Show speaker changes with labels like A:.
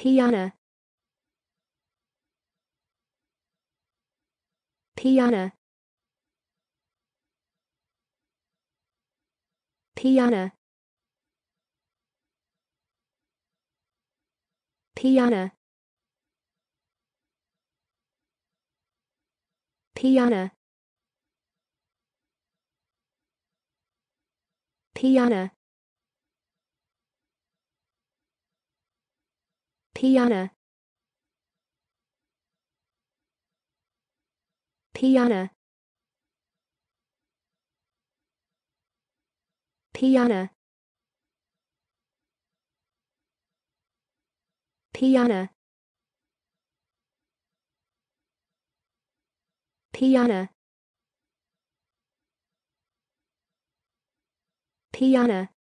A: Piana Piana Piana Piana Piana Piana Piana Piana Piana Piana Piana Piana